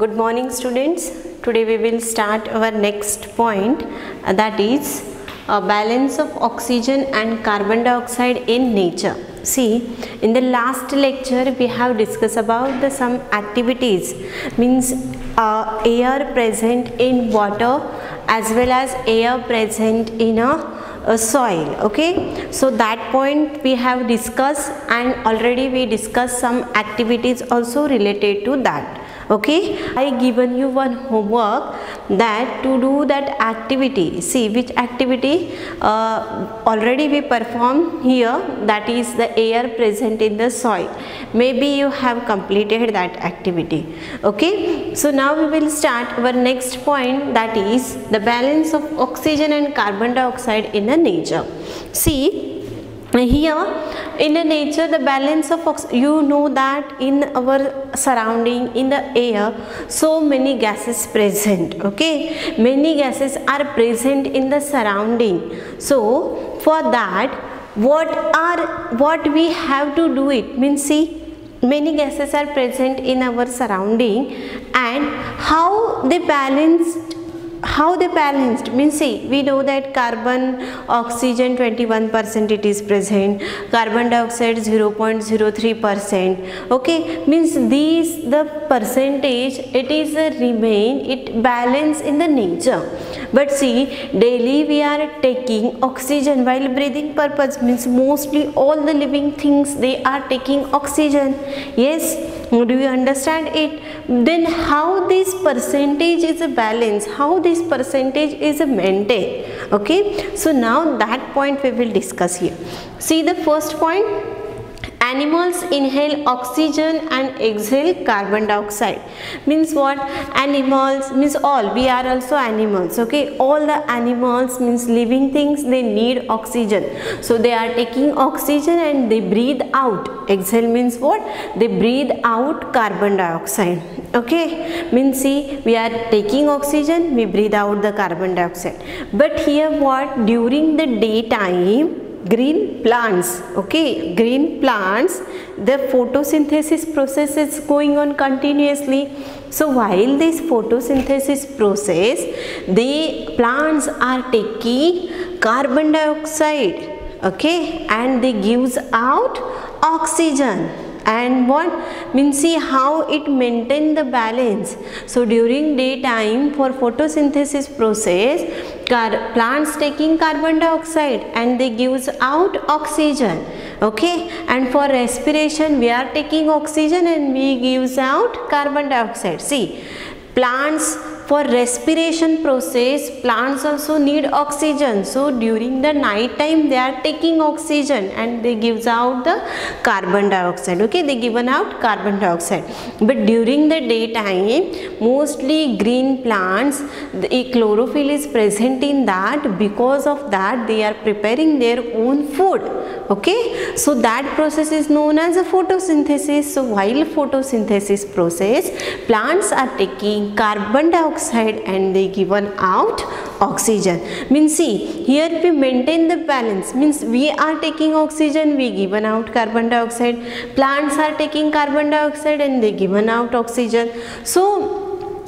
Good morning students. Today we will start our next point uh, that is uh, balance of oxygen and carbon dioxide in nature. See in the last lecture we have discussed about the some activities means uh, air present in water as well as air present in a soil okay so that point we have discussed and already we discussed some activities also related to that okay? I given you one homework that to do that activity. See which activity uh, already we perform here that is the air present in the soil. Maybe you have completed that activity. Okay? So now we will start our next point that is the balance of oxygen and carbon dioxide in the nature. See here in the nature the balance of you know that in our surrounding in the air so many gases present okay? Many gases are present in the surrounding. So for that what are what we have to do it? Means see many gases are present in our surrounding and how they balanced how they balanced means see we know that carbon oxygen 21 percent it is present carbon dioxide 0.03 percent. Okay means these the percentage it is a remain it balance in the nature. But see daily we are taking oxygen while breathing purpose means mostly all the living things they are taking oxygen. Yes do you understand it? Then how this percentage is a balance how this percentage is a maintain okay? So now that point we will discuss here. See the first point animals inhale oxygen and exhale carbon dioxide. Means what? Animals means all. We are also animals okay? All the animals means living things they need oxygen. So they are taking oxygen and they breathe out. Exhale means what? They breathe out carbon dioxide okay? Means see we are taking oxygen we breathe out the carbon dioxide. But here what? During the daytime green plants okay? Green plants the photosynthesis process is going on continuously. So while this photosynthesis process the plants are taking carbon dioxide okay? And they gives out oxygen and what? Means see how it maintain the balance. So during daytime for photosynthesis process plants taking carbon dioxide and they gives out oxygen. Okay? And for respiration we are taking oxygen and we gives out carbon dioxide. See plants for respiration process plants also need oxygen. So during the night time they are taking oxygen and they gives out the carbon dioxide. Okay they given out carbon dioxide. But during the daytime mostly green plants the chlorophyll is present in that. Because of that they are preparing their own food. Okay? So that process is known as a photosynthesis. So while photosynthesis process plants are taking carbon dioxide and they given out oxygen. Means see here we maintain the balance. Means we are taking oxygen we given out carbon dioxide. Plants are taking carbon dioxide and they given out oxygen. So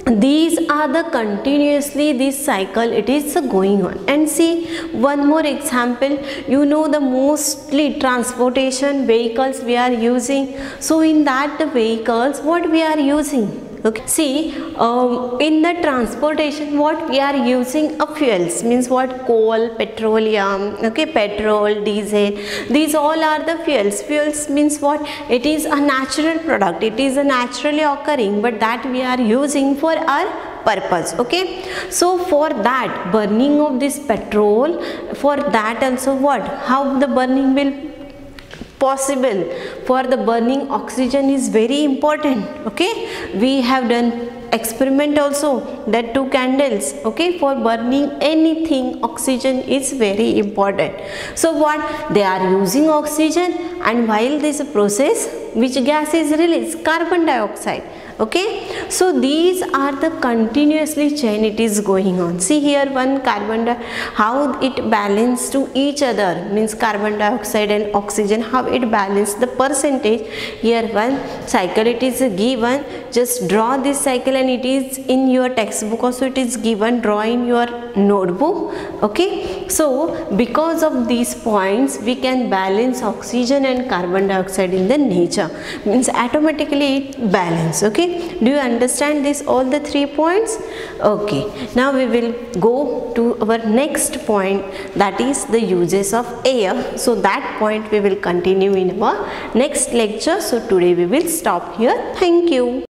these are the continuously this cycle it is going on. And see one more example. You know the mostly transportation vehicles we are using? So in that the vehicles what we are using okay. See um, in the transportation what we are using of fuels. Means what? Coal petroleum okay petrol diesel. These all are the fuels. Fuels means what? It is a natural product. It is a naturally occurring but that we are using for our purpose okay? So for that burning of this petrol for that also what? How the burning will possible. For the burning oxygen is very important okay? We have done experiment also that two candles okay? For burning anything oxygen is very important. So what? They are using oxygen and while this process which gas is released? Carbon dioxide okay? So these are the continuously chain it is going on. See here one carbon how it balance to each other means carbon dioxide and oxygen how it balance the percentage. Here one cycle it is given. Just draw this cycle and it is in your textbook also it is given. Draw in your notebook. Okay? So because of these points we can balance oxygen and carbon dioxide in the nature. Means automatically it balance do you understand this all the three points? Okay. Now we will go to our next point that is the uses of air. So that point we will continue in our next lecture. So today we will stop here. Thank you